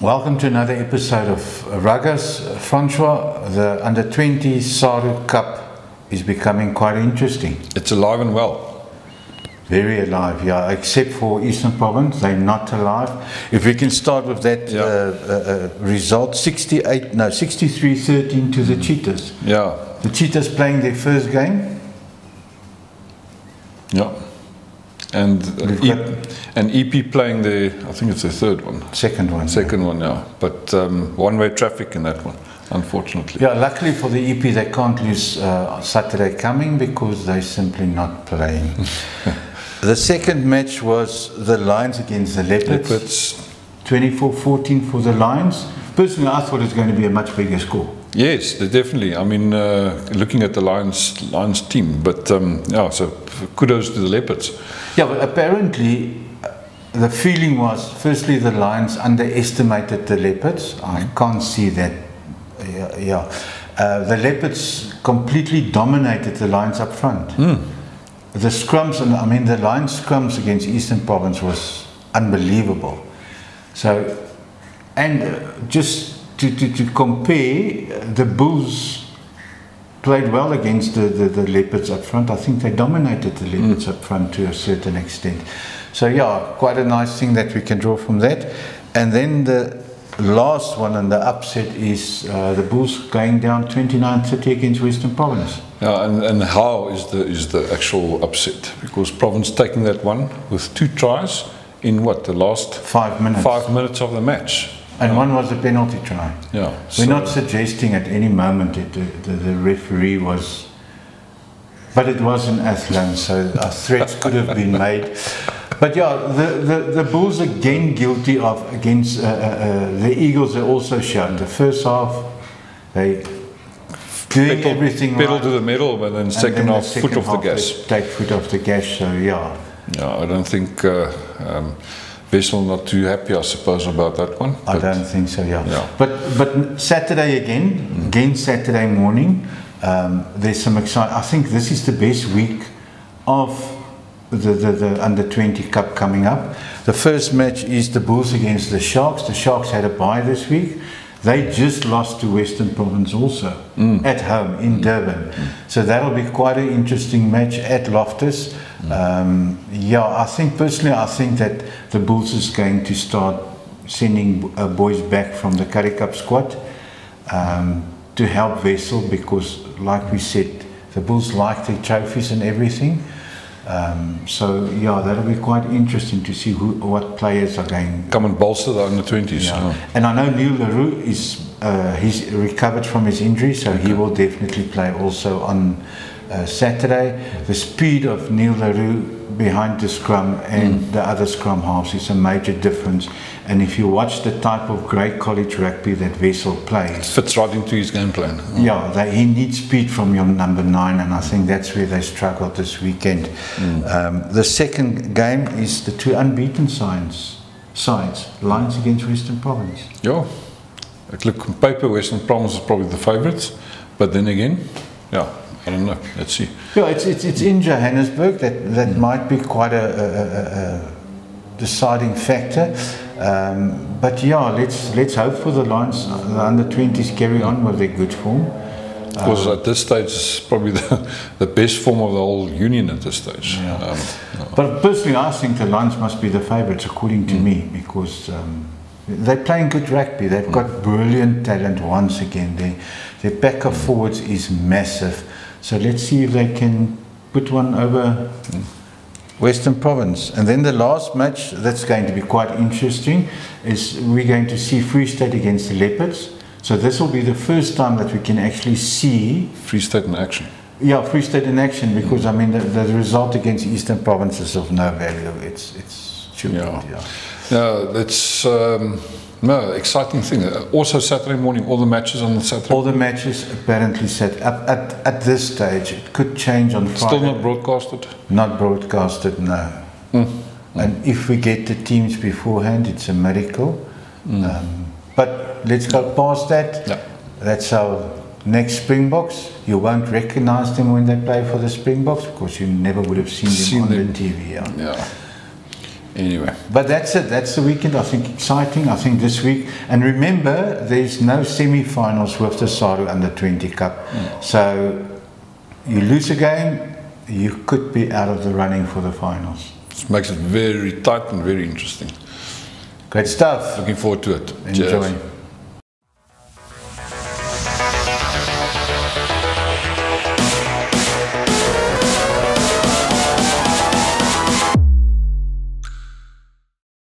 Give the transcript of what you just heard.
Welcome to another episode of Ruggas. Francois, the under 20 Saru Cup is becoming quite interesting. It's alive and well. Very alive, yeah, except for Eastern Province, they're not alive. If we can start with that Yeah. uh, uh, uh, result 68, no, 63 13 to the Cheetahs. Yeah, The Cheetahs playing their first game. yeah. And uh, E- and EP playing the, I think it's the third one, Second one. second one, yeah. But um, one-way traffic in that one, unfortunately. Yeah, luckily for the EP, they can't lose uh, Saturday coming because they're simply not playing. the second match was the Lions against the Leopards. Leopards. 24 14 for the Lions. Personally, I thought it was going to be a much bigger score. Yes, they definitely. I mean, uh, looking at the Lions Lions team, but um, yeah. So kudos to the Leopards. Yeah, but apparently, uh, the feeling was firstly, the Lions underestimated the Leopards. I can't see that. Yeah. yeah. Uh, the Leopards completely dominated the Lions up front. The scrums, and I mean, the Lions scrums against Eastern Province was unbelievable. So, and uh, just to, to, to compare, uh, the Bulls played well against the, the, the Leopards up front. I think they dominated the Leopards up front to a certain extent. So, yeah, quite a nice thing that we can draw from that. And then the last one and the upset is uh, the Bulls going down 29 30 against Western Province. Yeah, and, and how is the is the actual upset? Because Province taking that one with two tries in what the last Five minutes. five minutes of the match. And one was a penalty try. Yeah. We're not suggesting at any moment that the, the, the referee was, but it was an Athlone, so threats could have been made. But yeah, the, the, the Bulls again guilty of against uh, uh, uh, the Eagles. They also showed the first half they doing pedal, everything pedal right. to the middle, but then and second then the half foot second off the gas. Take foot off the gas. So yeah, Yeah, I don't think uh, um, Wessel not too happy, I suppose, about that one. I don't think so. Yeah. Yeah. But but Saturday again, again Saturday morning. Um, there's some exciting. I think this is the best week of the, the the under 20 cup coming up. The first match is the Bulls against the Sharks. The Sharks had a bye this week. They just lost to Western Province also at home in Durban. So that'll be quite an interesting match at Loftus. Um, yeah, I think personally, I think that the Bulls is going to start sending uh, boys back from the Curry Cup squad um, to help Vessel because, like we said, the Bulls like their trophies and everything. Um, so yeah, that'll be quite interesting to see who, what players are going. Come and bolster the under 20s. Yeah. And I know Neil Leroux is uh, he's recovered from his injury, so he will definitely play also on uh, Saturday. The speed of Neil Leroux behind the scrum and the other scrum halves is a major difference. And if you watch the type of great college rugby that Wessel plays, it Fits right into his game plan. yeah, they, he needs speed from your number nine, and I think that's where they struggled this weekend. Um, the second game is the two unbeaten sides, sides Lions against Western Province. Yeah. Look on paper, Western Province is probably the favourites, but then again, yeah, I don't know. Let's see. Yeah, it's, it's, it's in Johannesburg. That, that might be quite a, a, a, deciding factor. Um, but yeah, let's, let's hope for the Lions, the under 20s carry on with their good form. Because at this stage, it's probably the, the best form of the whole union at this stage. Yeah. Um, But personally, I think the Lions must be the favourites, according to me, because um, they're playing good rugby. They've got brilliant talent once again. They, their back of forwards is massive. So let's see if they can put one over Western Province. And then the last match that's going to be quite interesting is we're going to see Free State against the Leopards. So this will be the first time that we can actually see Free State in action. yeah, Free State in action because I mean the, the result against Eastern Province is of no value. It's it's stupid. Yeah. Yeah. Yeah, it's um, no exciting thing. Also Saturday morning, all the matches on the Saturday. All the matches apparently set up at, at this stage. It could change on Friday. Still not broadcasted. Not broadcasted, no. And if we get the teams beforehand, it's a miracle. Um, but let's go past that. Yeah. That's our next Springboks. You won't recognize them when they play for the Springboks because you never would have seen them Seen on them. the TV. Yeah. Yeah. Anyway, But that's it. That's the weekend. I think exciting. I think this week. And remember, there's no semi-finals with the Saru Under 20 Cup. Mm. So you lose a game, you could be out of the running for the finals. it makes it very tight and very interesting. Great stuff. Looking forward to it. Enjoy. Cheers.